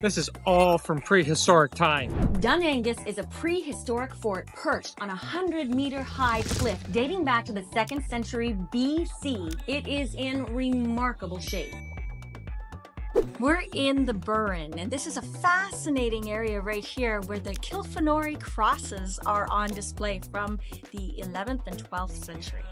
This is all from prehistoric time. Dun Aengus is a prehistoric fort perched on a 100 meter high cliff dating back to the 2nd century BC. It is in remarkable shape. We're in the Burren, and this is a fascinating area right here where the Kilfenora crosses are on display from the 11th and 12th century.